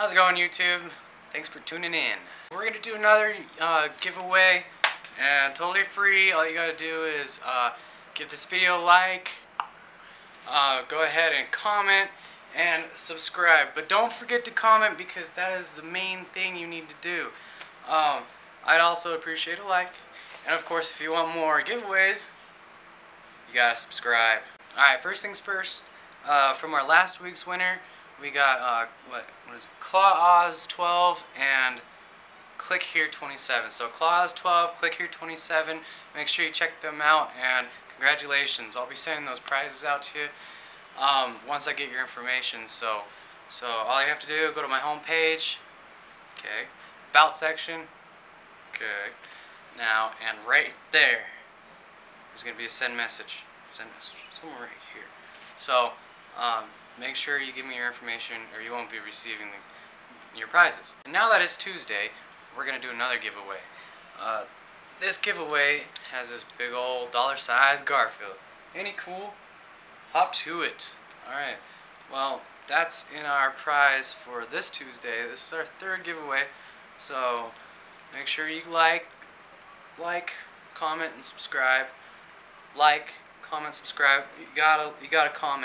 How's it going, YouTube? Thanks for tuning in. We're gonna do another uh, giveaway, and totally free. All you gotta do is uh, give this video a like, uh, go ahead and comment, and subscribe. But don't forget to comment because that is the main thing you need to do. Um, I'd also appreciate a like, and of course, if you want more giveaways, you gotta subscribe. Alright, first things first, uh, from our last week's winner, we got, uh, what, what is Claw Oz 12 and Click Here 27. So Claw Oz 12, Click Here 27, make sure you check them out, and congratulations. I'll be sending those prizes out to you um, once I get your information. So, so all you have to do, go to my home page, okay, About section, okay, now, and right there, there's going to be a send message. Send message. Somewhere right here. So, um, make sure you give me your information or you won't be receiving the, your prizes. Now that it's Tuesday, we're going to do another giveaway. Uh, this giveaway has this big old dollar size Garfield. He cool? Hop to it. Alright. Well, that's in our prize for this Tuesday. This is our third giveaway. So, make sure you like, like, comment, and subscribe like, comment, subscribe. You gotta, you gotta comment.